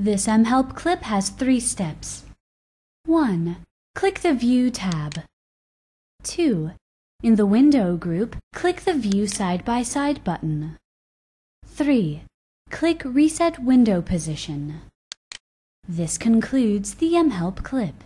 This mHelp clip has three steps. 1. Click the View tab. 2. In the Window group, click the View Side-by-Side button. 3. Click Reset Window Position. This concludes the mHelp clip.